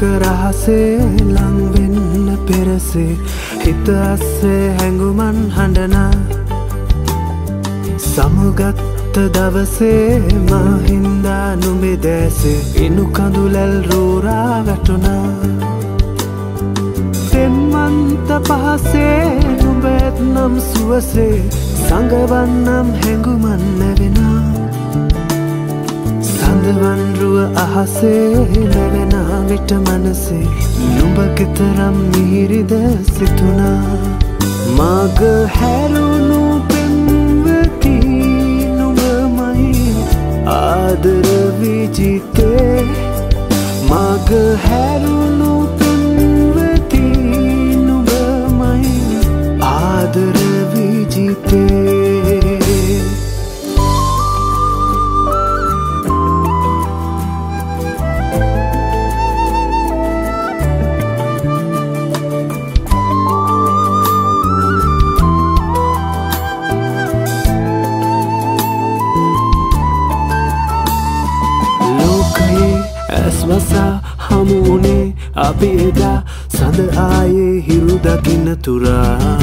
එක රහසේ ලංවෙන්න පෙරසේ. හිත අස්සේ හැඟුමන් හඬනා. සමුගත්ත දවසේ මහින්දා නුඹේ දෑසේ. ඉනු කඳුලැල් රෝරා වැටුණා. පෙම්මන්ත පහසේ නුඹැත් නම් සුවසේ. සඟවන්නම් හැඟුමන් නැවෙනා. සඳවන්රුව අහසේ නැවෙනා. විට මනසේ නුඹ කෙතරම් මිහිරිද සිතුනා මග හැරුණු පෙම්වති නුඹමයි ආදර විජිතේ. මග හැරුණු ඇස්වසා හමුවනේ අපි එදා සඳ ආයේ හිරු දකින්න තුරා.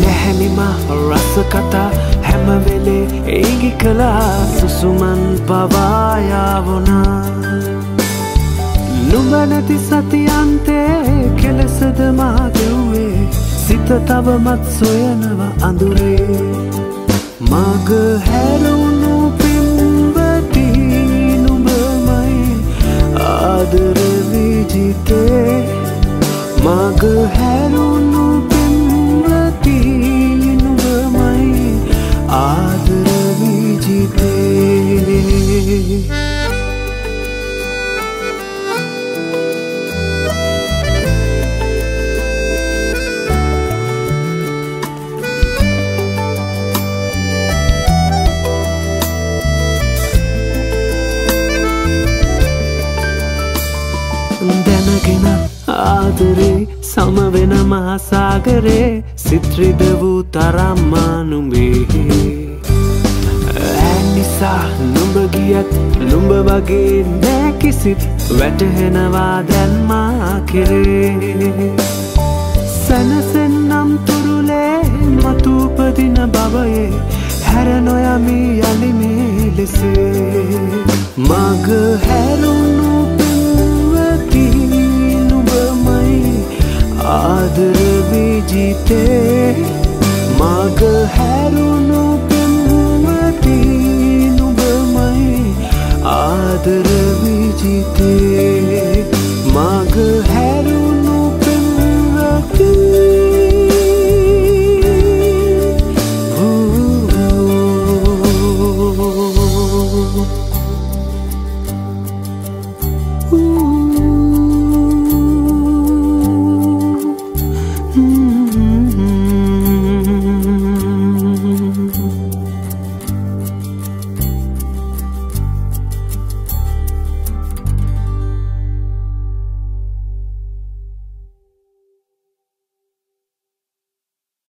නැහැනිම රස කතා හැමවෙලේ ඒගි කලා සුසුමන් පවායාවනා නුඹ නැති සතියන්තේ කෙලෙසද මාගෙව්වේ සිත තවමත් සොයනව අඳුරේ. විජිතේ මග හැරුණු දැනගෙන ආදරේ සමවෙන මහසාගරේ සිත්‍රිද වූ තරම්මානුඹේ ඇනිසා නුඹ ගියත් නුඹ වගේ නෑකිසිත් වැටහෙනවා දැන්මා කෙරේ. සැනසෙන්නම් තුරුලේ මතුපදින බවයේ හැර නොයමි යළිමේ ලෙසේ. මග හැරුණු මధుර විජිතේ මග හැරුණු පෙම්වති නුඹමයි ආදර විජිතේ